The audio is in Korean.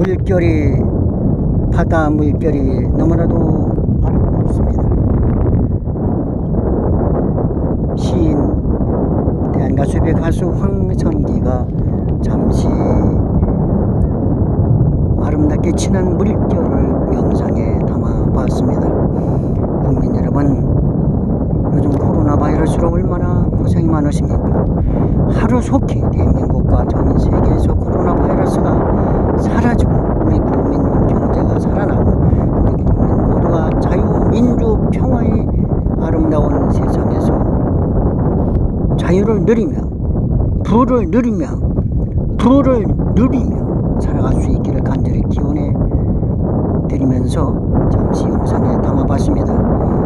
물결이 바다 물결이 너무나도 아름답습니다. 시인 대한가수의 가수 황선기가 잠시 아름답게 친한 물결을 영상에 담아봤습니다. 국민 여러분, 요즘 코로나 바이러스로 얼마나 고생이 많으십니까? 하루속히 대한민국과 전 세계 자유를 누리며 부를 누리며 부를 누리며 살아갈 수 있기를 간절히 기원해 드리면서 잠시 영상에 담아봤습니다.